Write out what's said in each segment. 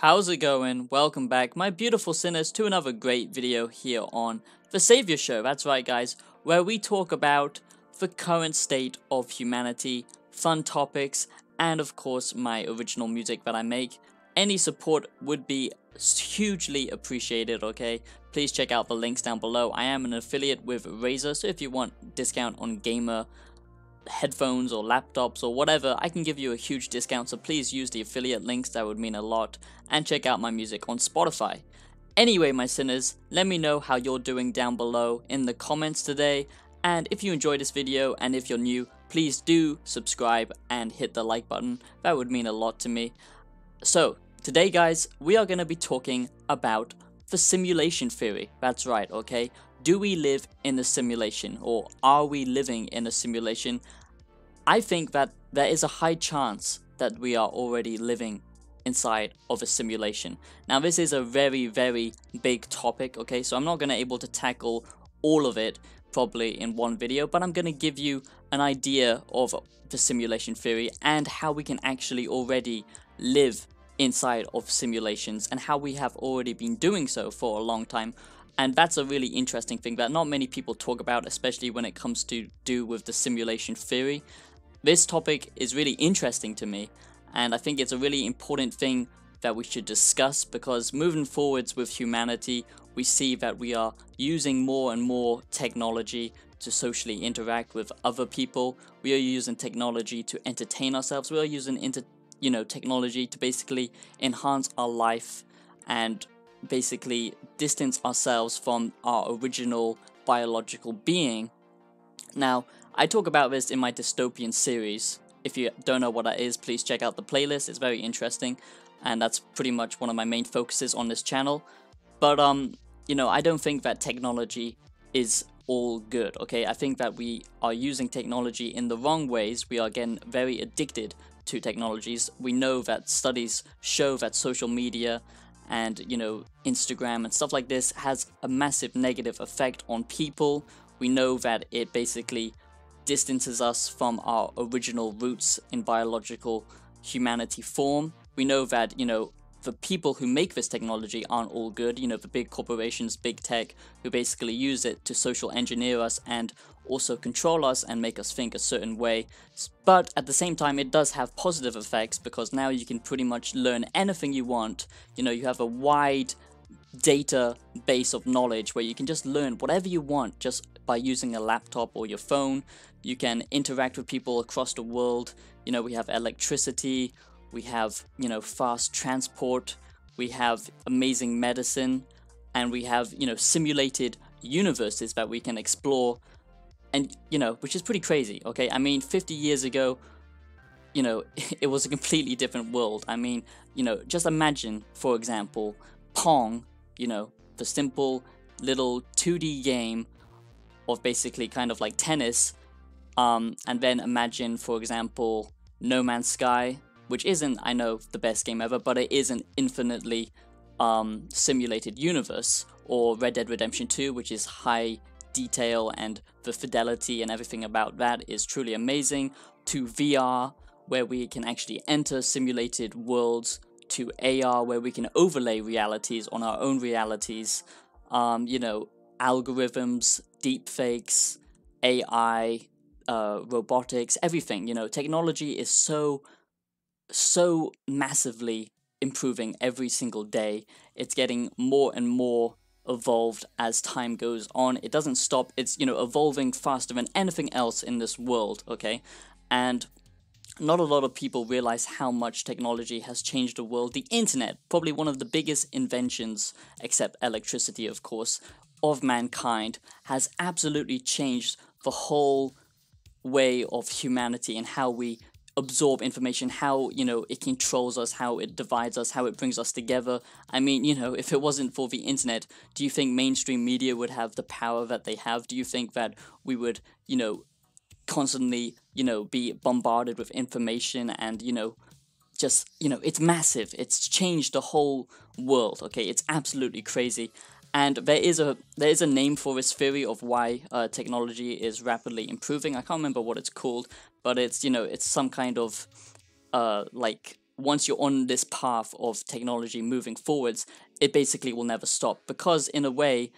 How's it going? Welcome back, my beautiful sinners, to another great video here on The Savior Show. That's right, guys, where we talk about the current state of humanity, fun topics, and of course, my original music that I make. Any support would be hugely appreciated, okay? Please check out the links down below. I am an affiliate with Razer, so if you want discount on gamer headphones or laptops or whatever, I can give you a huge discount, so please use the affiliate links, that would mean a lot, and check out my music on Spotify. Anyway, my sinners, let me know how you're doing down below in the comments today, and if you enjoyed this video and if you're new, please do subscribe and hit the like button, that would mean a lot to me. So, today guys, we are going to be talking about the simulation theory, that's right, okay? Do we live in a simulation or are we living in a simulation? I think that there is a high chance that we are already living inside of a simulation. Now this is a very very big topic, okay? So I'm not going to able to tackle all of it probably in one video, but I'm going to give you an idea of the simulation theory and how we can actually already live inside of simulations and how we have already been doing so for a long time and that's a really interesting thing that not many people talk about, especially when it comes to do with the simulation theory. This topic is really interesting to me, and I think it's a really important thing that we should discuss because moving forwards with humanity, we see that we are using more and more technology to socially interact with other people. We are using technology to entertain ourselves. We are using inter- you know technology to basically enhance our life and basically distance ourselves from our original biological being. Now, I talk about this in my dystopian series. If you don't know what that is, please check out the playlist. It's very interesting, and that's pretty much one of my main focuses on this channel. But um, you know, I don't think that technology is all good. Okay, I think that we are using technology in the wrong ways. We are getting very addicted to technologies. We know that studies show that social media and you know Instagram and stuff like this has a massive negative effect on people. We know that it basically distances us from our original roots in biological humanity form. We know that, you know, the people who make this technology aren't all good. You know, the big corporations, big tech, who basically use it to social engineer us and also control us and make us think a certain way. But at the same time, it does have positive effects because now you can pretty much learn anything you want. You know, you have a wide data base of knowledge where you can just learn whatever you want just by using a laptop or your phone. You can interact with people across the world. You know, we have electricity, we have, you know, fast transport, we have amazing medicine, and we have, you know, simulated universes that we can explore and you know, which is pretty crazy, okay? I mean, 50 years ago, you know, it was a completely different world. I mean, you know, just imagine, for example, Pong, you know, the simple little 2D game of basically kind of like tennis, um, and then imagine, for example, No Man's Sky, which isn't, I know, the best game ever, but it is an infinitely um, simulated universe, or Red Dead Redemption 2, which is high detail and the fidelity and everything about that is truly amazing, to VR, where we can actually enter simulated worlds, to AR, where we can overlay realities on our own realities, um, you know, algorithms, deepfakes, AI, uh, robotics, everything, you know, technology is so, so massively improving every single day. It's getting more and more evolved as time goes on. It doesn't stop. It's, you know, evolving faster than anything else in this world, okay? And not a lot of people realize how much technology has changed the world. The internet, probably one of the biggest inventions, except electricity, of course, of mankind, has absolutely changed the whole way of humanity and how we absorb information, how, you know, it controls us, how it divides us, how it brings us together. I mean, you know, if it wasn't for the internet, do you think mainstream media would have the power that they have? Do you think that we would, you know, constantly, you know, be bombarded with information and, you know, just, you know, it's massive. It's changed the whole world, okay? It's absolutely crazy and there is a there is a name for this theory of why uh, technology is rapidly improving. I can't remember what it's called, but it's you know it's some kind of uh, like once you're on this path of technology moving forwards, it basically will never stop because in a way,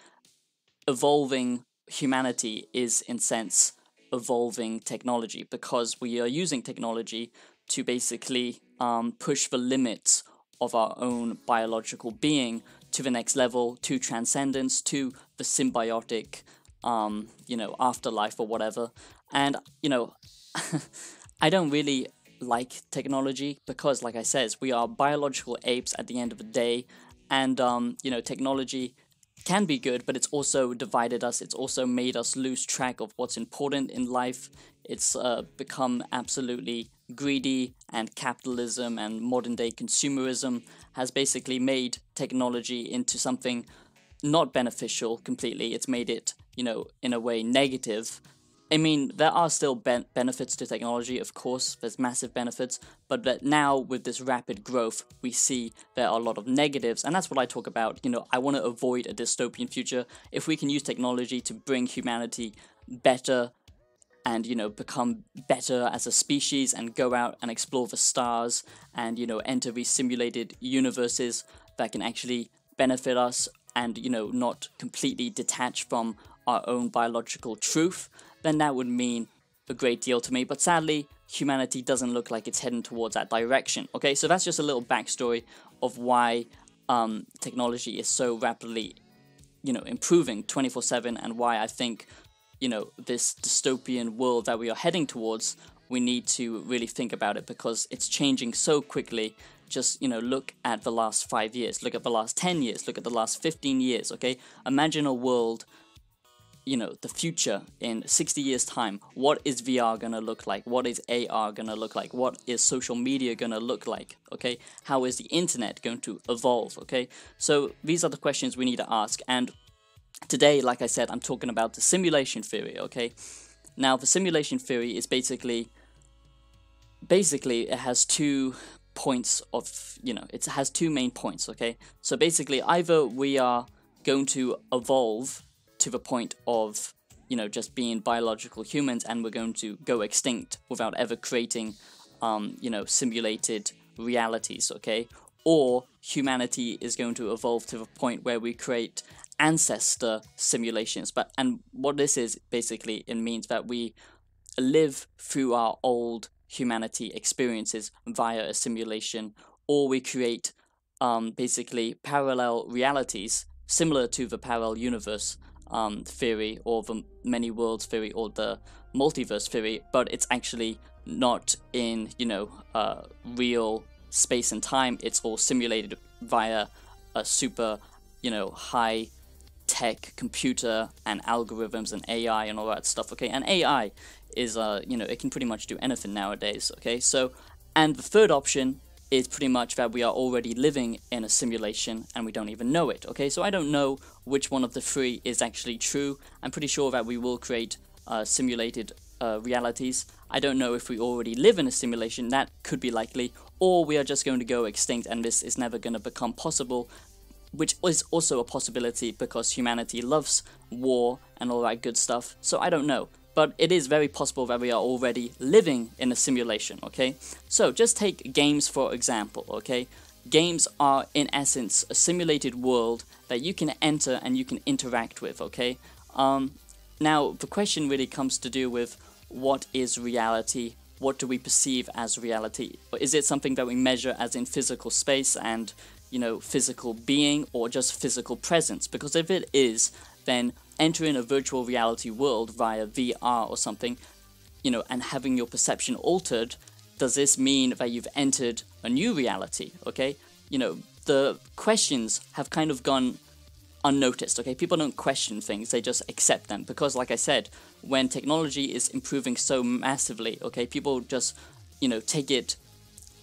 evolving humanity is in sense evolving technology because we are using technology to basically um, push the limits of our own biological being to the next level, to transcendence, to the symbiotic, um, you know, afterlife or whatever. And, you know, I don't really like technology because, like I says, we are biological apes at the end of the day. And, um, you know, technology can be good, but it's also divided us. It's also made us lose track of what's important in life. It's uh, become absolutely greedy, and capitalism and modern day consumerism has basically made technology into something not beneficial completely. It's made it, you know, in a way negative. I mean, there are still ben- benefits to technology, of course, there's massive benefits, but that now with this rapid growth, we see there are a lot of negatives, and that's what I talk about. You know, I want to avoid a dystopian future. If we can use technology to bring humanity better and you know become better as a species and go out and explore the stars and you know enter these simulated universes that can actually benefit us and you know not completely detach from our own biological truth then that would mean a great deal to me. But sadly, humanity doesn't look like it's heading towards that direction. Okay, so that's just a little backstory of why um, technology is so rapidly, you know, improving 24 7 and why I think, you know, this dystopian world that we are heading towards, we need to really think about it because it's changing so quickly. Just, you know, look at the last five years, look at the last 10 years, look at the last 15 years, okay? Imagine a world you know the future in 60 years time what is vr to look like? What is ar to look like? What is social media to look like? Okay? How is the internet going to evolve? Okay? So these are the questions we need to ask. And today like i said i'm talking about the simulation theory okay? Now the simulation theory is basically basically it has two points of you know it has two main points okay? So basically either we are going to evolve to the point of you know just being biological humans and we're going to go extinct without ever creating um, you know simulated realities okay? Or humanity is going to evolve to the point where we create ancestor simulations. But and what this is basically it means that we live through our old humanity experiences via a simulation or we create um, basically parallel realities similar to the parallel universe um, theory or the many worlds theory or the multiverse theory, but it's actually not in you know uh, real space and time. It's all simulated via a super you know high tech computer and algorithms and AI and all that stuff. Okay, and AI is uh you know it can pretty much do anything nowadays. Okay, so and the third option is pretty much that we are already living in a simulation and we don't even know it. Okay, so I don't know which one of the three is actually true. I'm pretty sure that we will create uh, simulated uh, realities. I don't know if we already live in a simulation, that could be likely, or we are just going to go extinct and this is never going to become possible, which is also a possibility because humanity loves war and all that good stuff, so I don't know but it is very possible that we are already living in a simulation, okay? So just take games for example, okay? Games are in essence a simulated world that you can enter and you can interact with, okay? Um, now the question really comes to do with what is reality? What do we perceive as reality? Is it something that we measure as in physical space and you know physical being or just physical presence? Because if it is, then entering a virtual reality world via VR or something, you know, and having your perception altered, does this mean that you've entered a new reality? Okay, you know, the questions have kind of gone unnoticed. Okay, people don't question things; they just accept them because, like I said, when technology is improving so massively, okay, people just, you know, take it.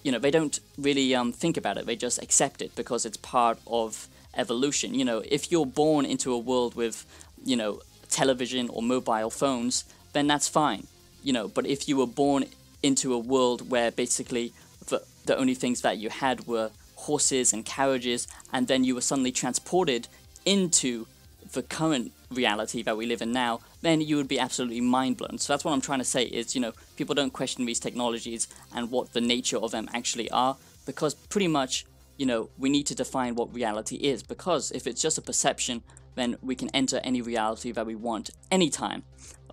You know, they don't really um, think about it; they just accept it because it's part of evolution. You know, if you're born into a world with you know, television or mobile phones, then that's fine. You know, but if you were born into a world where basically the, the only things that you had were horses and carriages, and then you were suddenly transported into the current reality that we live in now, then you would be absolutely mind blown. So that's what I'm trying to say is, you know, people don't question these technologies and what the nature of them actually are because pretty much, you know, we need to define what reality is because if it's just a perception, then we can enter any reality that we want anytime.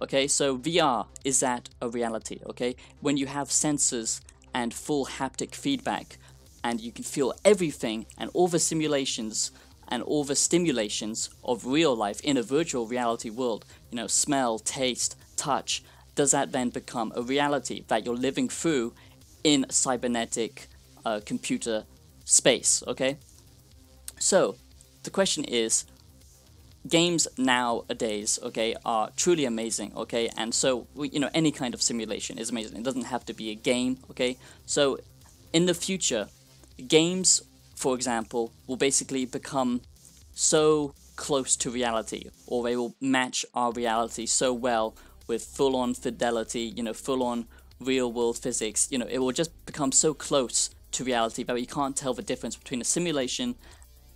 Okay, so VR is that a reality? Okay, when you have sensors and full haptic feedback, and you can feel everything and all the simulations and all the stimulations of real life in a virtual reality world, you know, smell, taste, touch, does that then become a reality that you're living through in cybernetic uh, computer space, okay? So, the question is, games nowadays, okay, are truly amazing, okay? And so, you know, any kind of simulation is amazing. It doesn't have to be a game, okay? So, in the future, games, for example, will basically become so close to reality, or they will match our reality so well with full-on fidelity, you know, full-on real-world physics. You know, it will just become so close to reality but you can't tell the difference between a simulation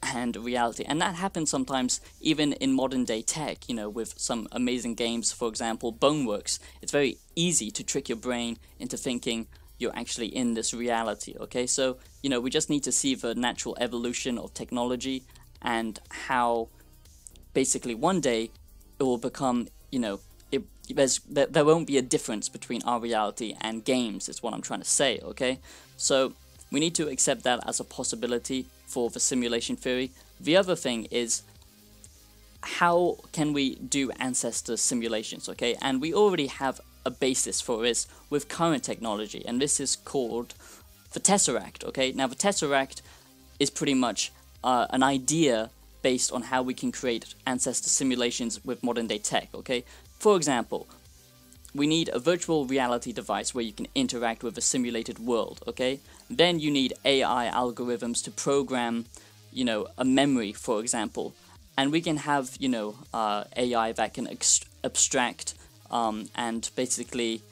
and reality. And that happens sometimes even in modern day tech, you know, with some amazing games, for example, Boneworks. It's very easy to trick your brain into thinking you're actually in this reality, okay? So, you know, we just need to see the natural evolution of technology and how basically one day it will become, you know, it, there's, there, there won't be a difference between our reality and games, is what I'm trying to say, okay? So, we need to accept that as a possibility for the simulation theory. The other thing is how can we do ancestor simulations, okay? And we already have a basis for this with current technology, and this is called the Tesseract, okay? Now, the Tesseract is pretty much uh, an idea based on how we can create ancestor simulations with modern day tech, okay? For example, we need a virtual reality device where you can interact with a simulated world, okay? Then you need AI algorithms to program, you know, a memory, for example. And we can have, you know, uh, AI that can abstract um, and basically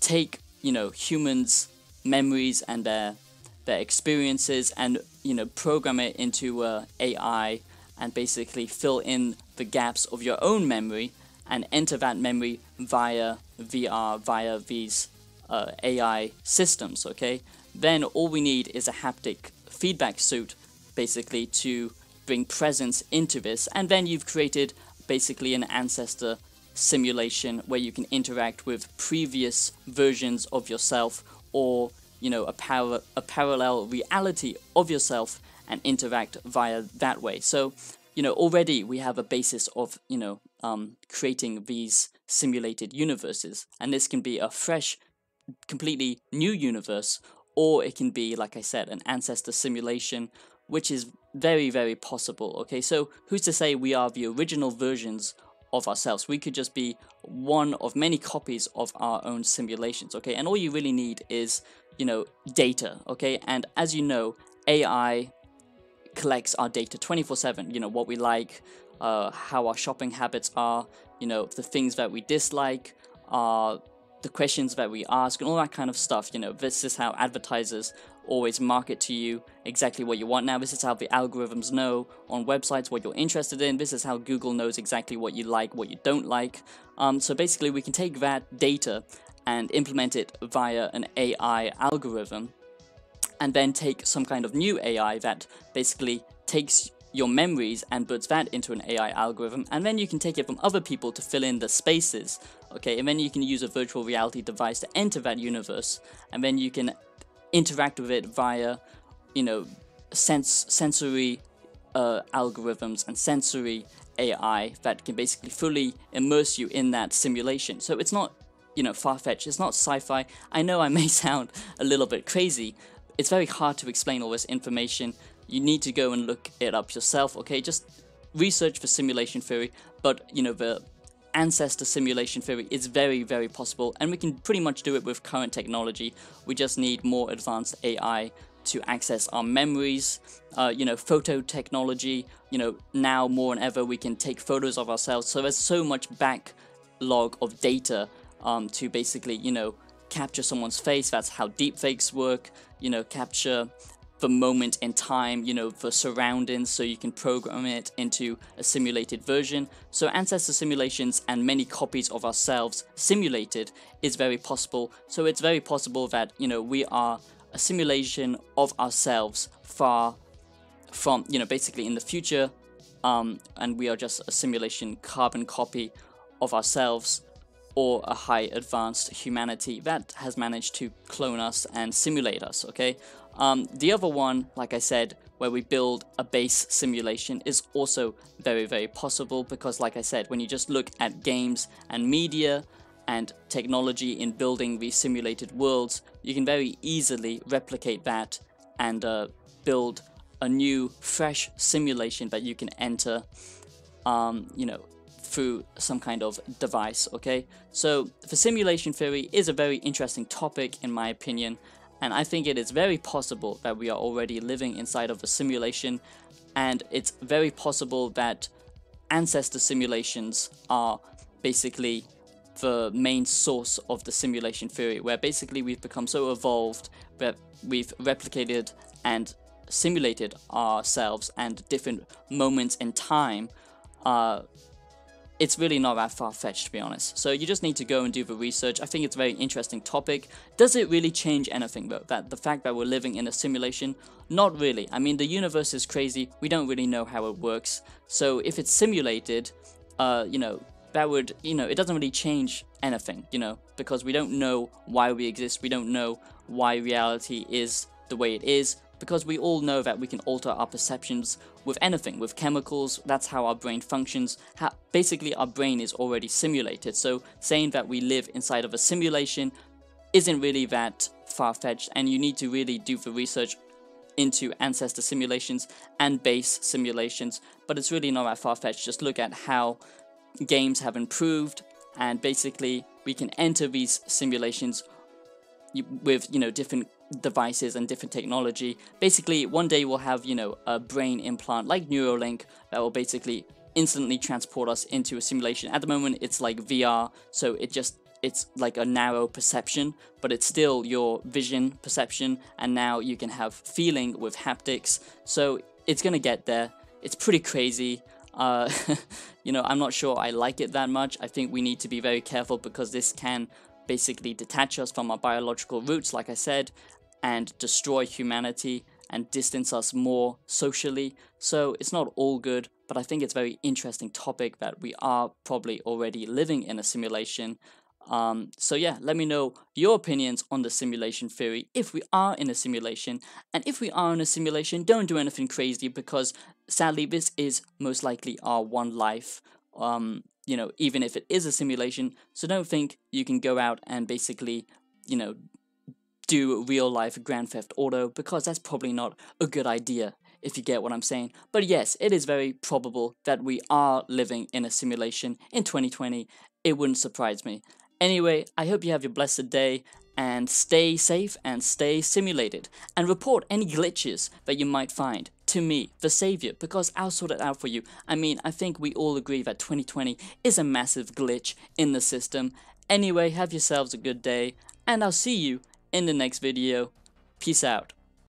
take, you know, humans' memories and their their experiences and, you know, program it into uh, AI and basically fill in the gaps of your own memory and enter that memory via VR, via these uh, AI systems, okay? Then all we need is a haptic feedback suit, basically, to bring presence into this, and then you've created basically an ancestor simulation where you can interact with previous versions of yourself or you know a, par- a parallel reality of yourself and interact via that way so you know, already we have a basis of, you know, um, creating these simulated universes. And this can be a fresh, completely new universe, or it can be, like I said, an ancestor simulation, which is very, very possible. Okay, so who's to say we are the original versions of ourselves? We could just be one of many copies of our own simulations. Okay, and all you really need is, you know, data. Okay, and as you know, AI collects our data 24/7. You know what we like, uh, how our shopping habits are, you know the things that we dislike, uh, the questions that we ask, and all that kind of stuff. You know this is how advertisers always market to you exactly what you want. Now this is how the algorithms know on websites what you're interested in. This is how Google knows exactly what you like, what you don't like. Um, so basically, we can take that data and implement it via an AI algorithm and then take some kind of new AI that basically takes your memories and puts that into an AI algorithm, and then you can take it from other people to fill in the spaces, okay? And then you can use a virtual reality device to enter that universe, and then you can interact with it via, you know, sense sensory uh, algorithms and sensory AI that can basically fully immerse you in that simulation. So it's not, you know, far fetched. It's not sci-fi. I know I may sound a little bit crazy, it's very hard to explain all this information. You need to go and look it up yourself, okay? Just research for simulation theory, but you know, the ancestor simulation theory is very, very possible, and we can pretty much do it with current technology. We just need more advanced AI to access our memories, uh, you know, photo technology, you know, now more than ever we can take photos of ourselves. So there's so much backlog of data um, to basically, you know, capture someone's face. That's how deepfakes work. You know, capture the moment in time, you know, the surroundings, so you can program it into a simulated version. So ancestor simulations and many copies of ourselves simulated is very possible. So it's very possible that, you know, we are a simulation of ourselves far from, you know, basically in the future, um, and we are just a simulation carbon copy of ourselves or a high advanced humanity that has managed to clone us and simulate us, okay? Um, the other one, like I said, where we build a base simulation is also very, very possible because, like I said, when you just look at games and media and technology in building these simulated worlds, you can very easily replicate that and uh, build a new, fresh simulation that you can enter, um, you know, through some kind of device, okay? So, the simulation theory is a very interesting topic in my opinion, and I think it is very possible that we are already living inside of a simulation, and it's very possible that ancestor simulations are basically the main source of the simulation theory, where basically we've become so evolved that we've replicated and simulated ourselves and different moments in time, uh, it's really not that far-fetched to be honest. So you just need to go and do the research. I think it's a very interesting topic. Does it really change anything though? That the fact that we're living in a simulation? Not really. I mean the universe is crazy. We don't really know how it works. So if it's simulated, uh, you know, that would, you know, it doesn't really change anything, you know, because we don't know why we exist. We don't know why reality is the way it is because we all know that we can alter our perceptions with anything, with chemicals, that's how our brain functions. How, basically, our brain is already simulated, so saying that we live inside of a simulation isn't really that far-fetched, and you need to really do the research into ancestor simulations and base simulations, but it's really not that far-fetched. Just look at how games have improved, and basically we can enter these simulations with you know different devices and different technology. Basically, one day we'll have, you know, a brain implant like Neuralink that will basically instantly transport us into a simulation. At the moment, it's like VR, so it just it's like a narrow perception, but it's still your vision perception, and now you can have feeling with haptics. So it's gonna get there. It's pretty crazy. Uh, you know, I'm not sure I like it that much. I think we need to be very careful because this can basically detach us from our biological roots, like I said, and destroy humanity and distance us more socially. So it's not all good, but I think it's a very interesting topic that we are probably already living in a simulation. Um, so yeah, let me know your opinions on the simulation theory if we are in a simulation. And if we are in a simulation, don't do anything crazy because sadly this is most likely our one life. Um, you know, even if it is a simulation. So don't think you can go out and basically, you know, do real life Grand Theft Auto because that's probably not a good idea if you get what I'm saying. But yes, it is very probable that we are living in a simulation in 2020. It wouldn't surprise me. Anyway, I hope you have your blessed day and stay safe and stay simulated and report any glitches that you might find to me, the savior, because I'll sort it out for you. I mean, I think we all agree that 2020 is a massive glitch in the system. Anyway, have yourselves a good day and I'll see you in the next video. Peace out.